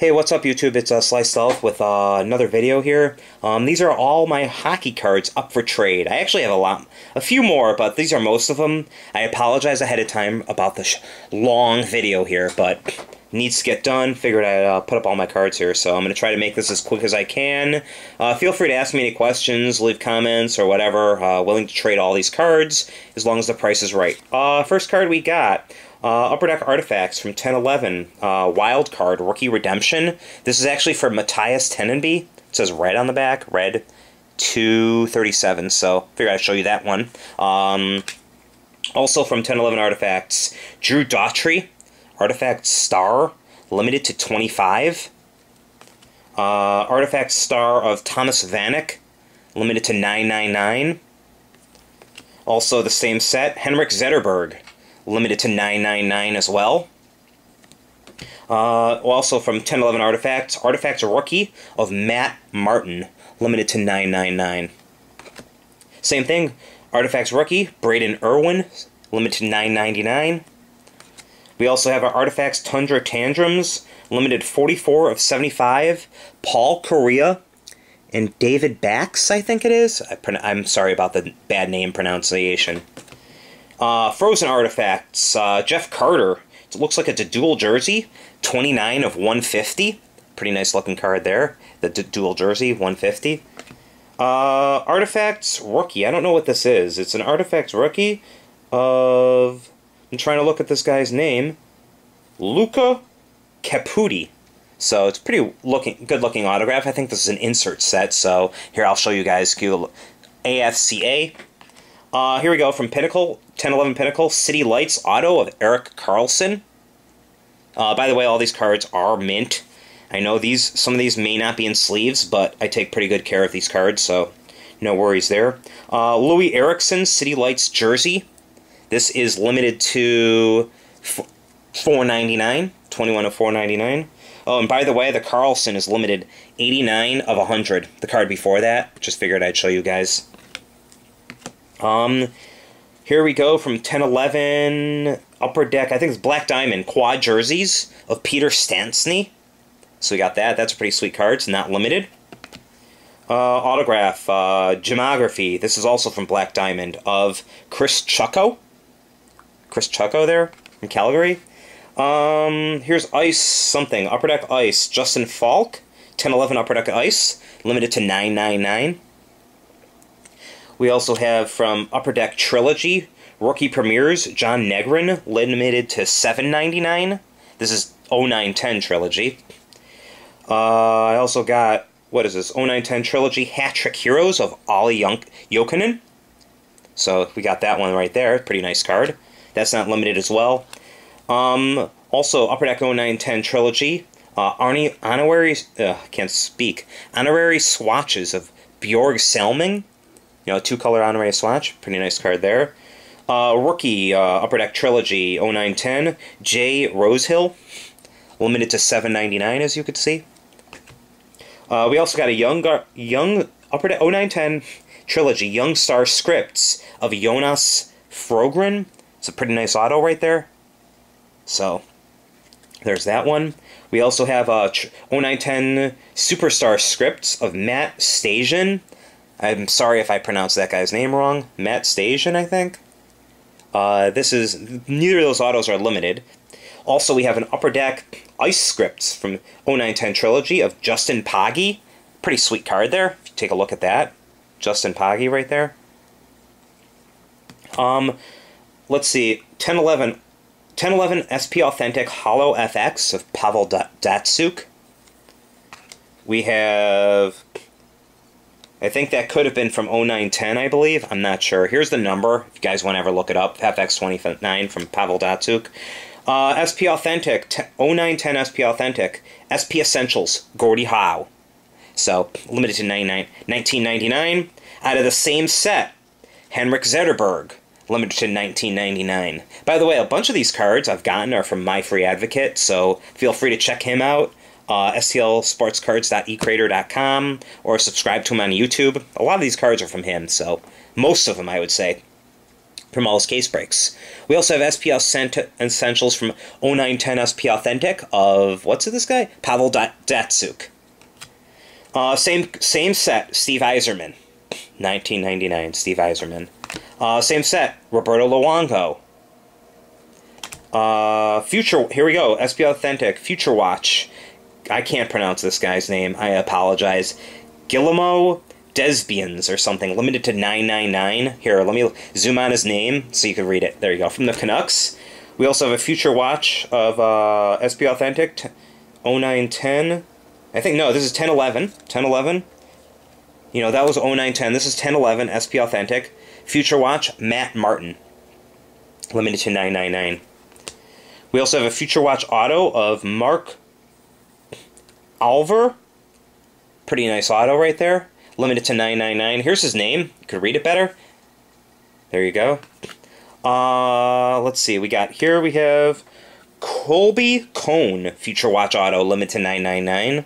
Hey, what's up YouTube? It's uh, with uh, another video here. Um, these are all my hockey cards up for trade. I actually have a lot, a few more, but these are most of them. I apologize ahead of time about the long video here, but needs to get done. Figured I'd uh, put up all my cards here, so I'm going to try to make this as quick as I can. Uh, feel free to ask me any questions, leave comments, or whatever. Uh, willing to trade all these cards, as long as the price is right. Uh, first card we got uh, Upper Deck Artifacts from 1011, uh, Wild Card, Rookie Redemption. This is actually for Mattias Tedenby. It says red on the back, red 237, so figured I'd show you that one. Um, also from 1011 Artifacts, Drew Doughty, Artifact Star, limited to 25. Uh, Artifact Star of Thomas Vanek, limited to 999. Also the same set, Henrik Zetterberg, limited to 999 as well. Uh, also from 1011 Artifacts, Artifacts Rookie of Matt Martin, limited to 999. Same thing, Artifacts Rookie, Brayden Irwin, limited to 999. We also have our Artifacts Tundra Tandems, limited 44 of 75, Paul Kariya, and David Bax, I think it is. I am sorry about the bad name pronunciation. Uh, Frozen Artifacts, uh, Jeff Carter. It looks like it's a dual jersey, 29 of 150. Pretty nice looking card there. The dual jersey, 150. Uh, Artifacts Rookie. I don't know what this is. It's an Artifacts Rookie of... I'm trying to look at this guy's name. Luca Caputi. So it's pretty looking good looking autograph. I think this is an insert set. So here I'll show you guys AFCA uh, here we go from Pinnacle, 1011 Pinnacle, City Lights Auto of Erik Karlsson. Uh, by the way, all these cards are mint. I know these some of these may not be in sleeves, but I take pretty good care of these cards, so no worries there. Uh, Loui Eriksson, City Lights jersey. This is limited to 499, 21 of 499. Oh, and by the way, the Karlsson is limited 89 of 100. The card before that, just figured I'd show you guys. Um, here we go from 1011 Upper Deck. I think it's Black Diamond quad jerseys of Peter Stastny. So we got that. That's a pretty sweet card. It's not limited. Uh, autograph, uh, gemography. This is also from Black Diamond of Kris Chucko. Kris Chucko there from Calgary. Um, here's Ice something. Upper Deck Ice. Justin Faulk. 1011 Upper Deck Ice. Limited to 999. We also have from Upper Deck Trilogy, Rookie Premieres, John Negrin, limited to seven ninety nine. This is 0910 Trilogy. Uh, I also got, what is this, 0910 Trilogy Hat Trick Heroes of Olli Jokinen. So we got that one right there. Pretty nice card. That's not limited as well. Um, also, Upper Deck 0910 Trilogy, uh, Arnie, honorary, uh, can't speak, honorary swatches of Borje Salming you know, two-color honorary swatch. Pretty nice card there. Uh, rookie, uh, Upper Deck Trilogy, 0910. Jay Rosehill, limited to 7.99, as you could see. Uh, we also got a young, young Upper Deck 0910 Trilogy, Young Star Scripts of Jonas Frogren. It's a pretty nice auto right there. So, there's that one. We also have a uh, 0910 Superstar Scripts of Matt Stajan. I'm sorry if I pronounced that guy's name wrong. Matt Station, I think. Uh, this is neither of those autos are limited. Also, we have an upper deck ice scripts from 0910 trilogy of Justin Pogge. Pretty sweet card there. If you Take a look at that. Justin Pogge right there. Um, let's see. 1011, 1011 SP Authentic Holo FX of Pavel Datsyuk. We have I think that could have been from 0910, I believe. I'm not sure. Here's the number, if you guys want to ever look it up. FX29 from Pavel Datsyuk. Uh, SP Authentic, 0910 SP Authentic. SP Essentials, Gordie Howe. So, limited to 1999. Out of the same set, Henrik Zetterberg, limited to 1999. By the way, a bunch of these cards I've gotten are from My Free Advocate, so feel free to check him out uh, stlsportscards.ecrater.com or subscribe to him on YouTube. A lot of these cards are from him, so most of them, I would say. from all his case breaks. We also have SPL Essentials from 0910 SP Authentic of, what's it, this guy? Pavel Datsyuk. Uh, same, same set, Steve Yzerman. 1999, Steve Yzerman. Uh, same set, Roberto Luongo. Uh, Future, here we go, SP Authentic, Future Watch. I can't pronounce this guy's name, I apologize. Guillermo Desbiens or something, limited to 999. Here, let me zoom on his name so you can read it. There you go. From the Canucks. We also have a future watch of uh, SP Authentic 0910. I think, no, this is 1011. 1011. You know, that was 0910. This is 1011 SP Authentic. Future watch, Matt Martin. Limited to 999. We also have a Future Watch auto of Mark Olver. Pretty nice auto right there limited to 999. Here's his name. You could read it better. There you go. Uh, let's see. We got here we have Colby Cohen Future Watch Auto limited to 999.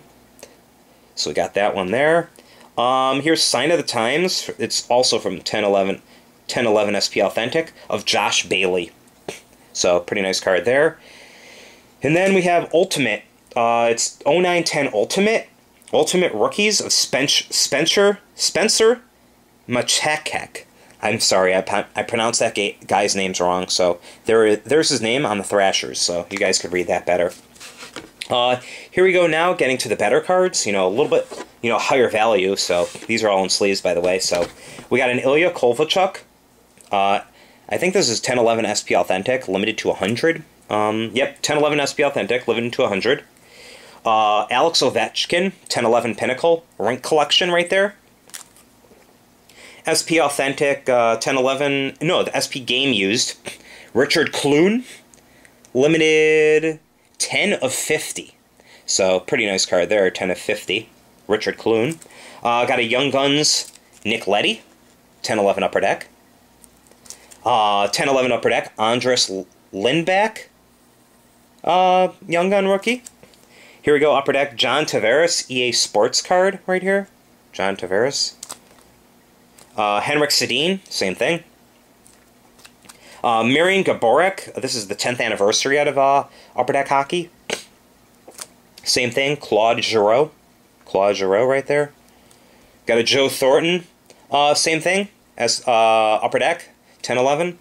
So we got that one there. Um, here's Sign of the Times. It's also from 1011 1011 SP Authentic of Josh Bailey. So pretty nice card there. And then we have Ultimate. Uh, it's 0910 Ultimate Ultimate Rookies of Spencer Spencer Spencer Machacek. I'm sorry, I, I pronounced that guy's names wrong. So there, there's his name on the Thrashers. So you guys could read that better. Uh, here we go now, getting to the better cards. You know, a little bit, you know, higher value. So these are all in sleeves, by the way. So we got an Ilya Kovalchuk. Uh, I think this is 1011 SP Authentic, limited to 100. Um, yep, 1011 SP Authentic, limited to 100. Uh, Alex Ovechkin, 1011 Pinnacle, Rink Collection right there. SP Authentic, uh, 1011, no, the SP Game used. Richard Clune, limited 10 of 50. So, pretty nice card there, 10 of 50. Richard Clune. Uh, got a Young Guns, Nick Leddy, 1011 Upper Deck. Uh, 1011 Upper Deck, Anders Lindback, uh, Young Gun rookie. Here we go, Upper Deck, John Tavares, EA Sports card right here. John Tavares. Uh, Henrik Sedin, same thing. Uh, Marian Gaborik, this is the 10th anniversary out of uh, Upper Deck Hockey. Same thing, Claude Giroux. Claude Giroux right there. Got a Joe Thornton, uh, same thing as uh, Upper Deck, 1011.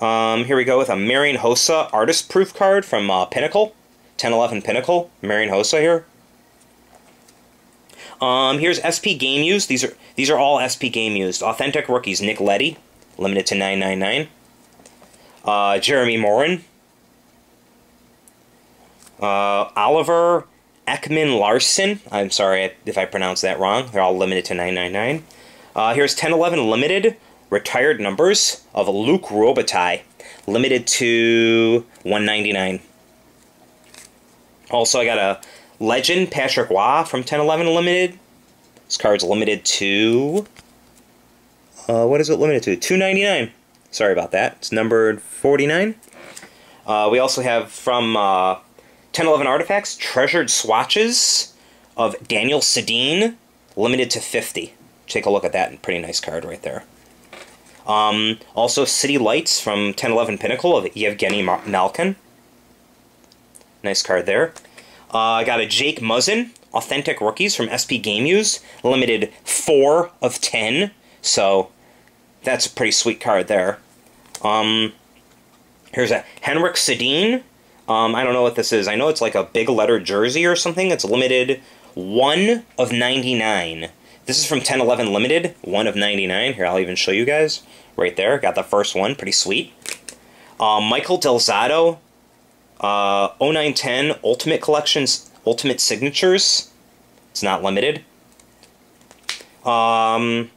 Um, here we go with a Marian Hossa Artist Proof card from uh, Pinnacle. 1011 Pinnacle, Marian Hossa here. Um, here's SP Game Used. These are these are all SP Game Used. Authentic rookies, Nick Leddy, limited to 999. Uh, Jeremy Morin. Uh, Oliver Ekman Larsson. I'm sorry if I pronounced that wrong. They're all limited to 999. Uh, here's 1011 Limited retired numbers of Luc Robitaille, limited to 199. Also, I got a Legend Patrick Roy from 1011 Limited. This card's limited to. Uh, what is it limited to? 299. Sorry about that. It's numbered 49. Uh, we also have from uh, 1011 Artifacts Treasured Swatches of Daniel Sedin, limited to 50. Take a look at that. Pretty nice card right there. Um, also, City Lights from 1011 Pinnacle of Evgeny Malkin. Nice card there. Uh, I got a Jake Muzzin, Authentic Rookies from SP Game Use, limited 4 of 10. So that's a pretty sweet card there. Um, here's a Henrik Sedin. Um, I don't know what this is. I know it's like a big letter jersey or something. It's limited 1 of 99. This is from 1011 Limited, 1 of 99. Here, I'll even show you guys. Right there, got the first one, pretty sweet. Uh, Michael Del Zotto, uh, 0910 Ultimate Collections, Ultimate Signatures. It's not limited. Um,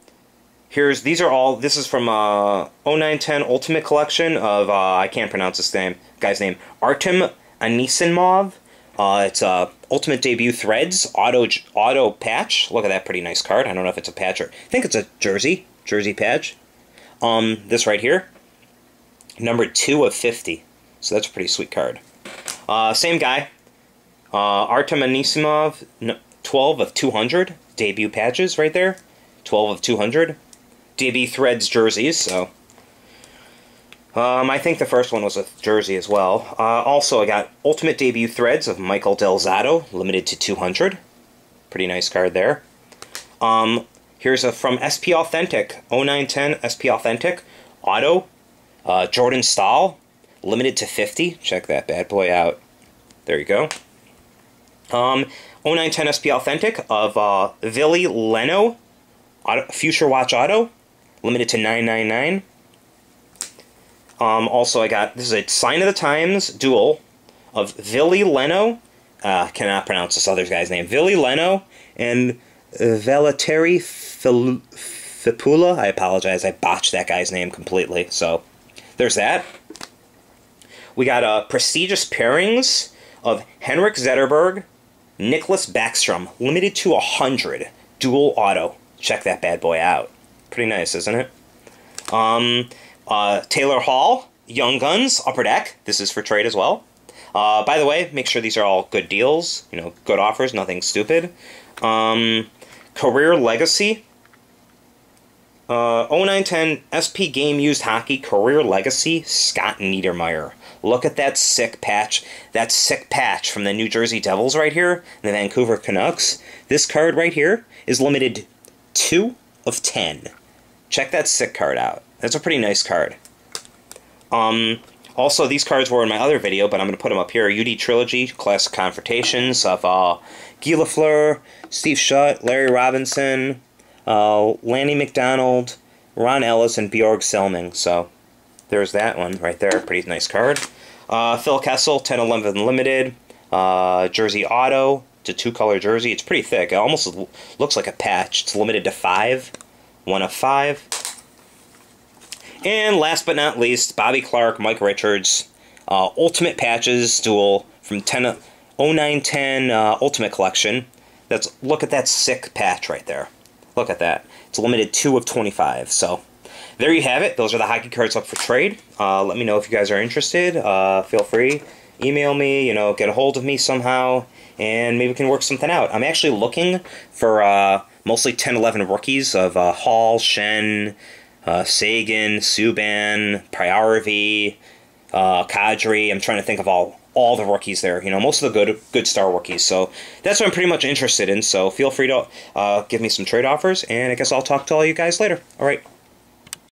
here's these are all. This is from uh, 0910 Ultimate Collection of uh, I can't pronounce this name guy's name Artem Anisimov. Uh, it's uh, Ultimate Debut Threads auto auto patch. Look at that pretty nice card. I don't know if it's a patch or I think it's a jersey jersey patch. Um, this right here, number two of fifty. So that's a pretty sweet card. Uh, same guy. Uh, Artem Anisimov, 12 of 200. Debut patches right there. 12 of 200. DB Threads jerseys, so. Um, I think the first one was a jersey as well. Uh, also, I got Ultimate Debut Threads of Michael Del Zotto, limited to 200. Pretty nice card there. Um, here's a from SP Authentic, 0910 SP Authentic, Auto, uh, Jordan Staal, limited to 50. Check that bad boy out. There you go. Um, 0910 SP Authentic of uh, Ville Leino, Auto, Future Watch Auto, limited to 999. Um, also, I got this is a Sign of the Times duel of Ville Leino. Uh, cannot pronounce this other guy's name. Ville Leino and Valtteri Filppula. I apologize. I botched that guy's name completely. So there's that. We got uh, prestigious pairings of Henrik Zetterberg, Nicklas Backstrom, limited to 100, dual auto. Check that bad boy out. Pretty nice, isn't it? Um, uh, Taylor Hall, Young Guns, Upper Deck. This is for trade as well. Uh, by the way, make sure these are all good deals. You know, good offers, nothing stupid. Um, Career Legacy. Uh, 0910 SP Game Used Hockey Career Legacy Scott Niedermayer. Look at that sick patch. That sick patch from the New Jersey Devils right here, the Vancouver Canucks. This card right here is limited 2 of 10. Check that sick card out. That's a pretty nice card. Um, also, these cards were in my other video, but I'm going to put them up here. UD Trilogy, Classic Confrontations of uh, Guy Lafleur, Steve Shutt, Larry Robinson, uh, Lanny McDonald, Ron Ellis, and Borje Salming. So, there's that one right there. Pretty nice card. Uh, Phil Kessel, 1011 Limited, uh, Jersey Auto, it's a two-color jersey. It's pretty thick. It almost looks like a patch. It's limited to five. One of five. And last but not least, Bobby Clarke, Mike Richards, uh, Ultimate Patches Duel from 10, 0910 uh, Ultimate Collection. That's Look at that sick patch right there. Look at that. It's limited 2 of 25. So there you have it. Those are the hockey cards up for trade. Uh, let me know if you guys are interested. Uh, feel free. Email me, you know, get a hold of me somehow, and maybe we can work something out. I'm actually looking for uh, mostly 10 11 rookies of uh, Hall, Schenn, uh, Seguin, Subban, Paajarvi, uh, Kadri. I'm trying to think of all all the rookies there. You know, most of the good good star rookies. So that's what I'm pretty much interested in. So feel free to uh, give me some trade offers, and I guess I'll talk to all you guys later. All right.